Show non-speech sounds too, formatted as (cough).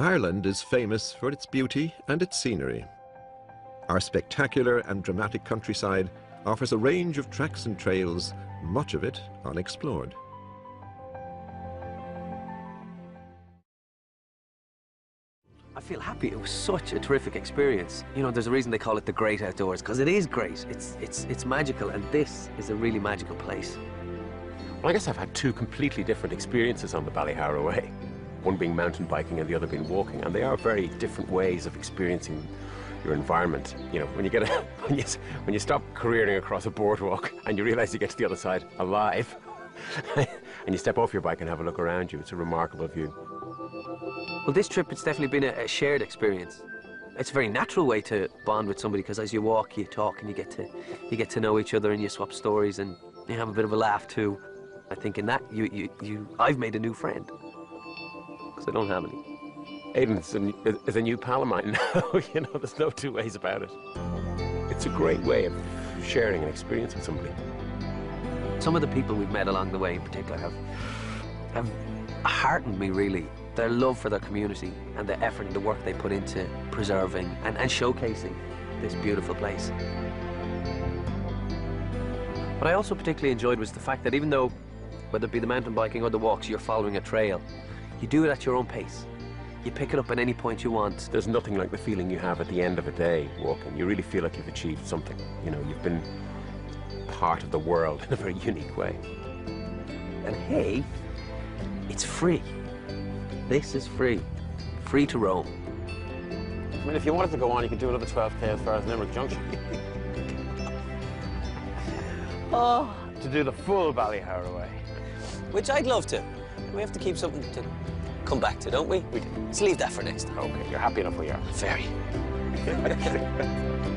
Ireland is famous for its beauty and its scenery. Our spectacular and dramatic countryside offers a range of tracks and trails, much of it unexplored. I feel happy. It was such a terrific experience. You know, there's a reason they call it the great outdoors, because it is great. It's, it's, it's magical, and this is a really magical place. Well, I guess I've had two completely different experiences on the Ballyhoura Way. One being mountain biking and the other being walking, and they are very different ways of experiencing your environment. You know, when you get a, (laughs) when you when you stop careering across a boardwalk and you realise you get to the other side alive, (laughs) and you step off your bike and have a look around you, it's a remarkable view. Well, this trip, it's definitely been a, a shared experience. It's a very natural way to bond with somebody because as you walk, you talk and you get to you get to know each other and you swap stories and you have a bit of a laugh too. I think in that you you, you I've made a new friend because I don't have any. Aidan's a, is a new pal of mine (laughs) now. you know, there's no two ways about it. It's a great way of sharing an experience with somebody. Some of the people we've met along the way, in particular, have have heartened me really. Their love for their community and the effort and the work they put into preserving and, and showcasing this beautiful place. What I also particularly enjoyed was the fact that even though, whether it be the mountain biking or the walks, you're following a trail, you do it at your own pace. You pick it up at any point you want. There's nothing like the feeling you have at the end of a day walking. You really feel like you've achieved something. You know, you've been part of the world (laughs) in a very unique way. And hey, it's free. This is free. Free to roam. I mean, if you wanted to go on, you could do another 12k as far as Limerick Junction. (laughs) Oh. To do the full Ballyhoura way. Which I'd love to. We have to keep something to come back to, don't we? We do. Let's leave that for next time. Okay, you're happy enough where you are. Very. (laughs)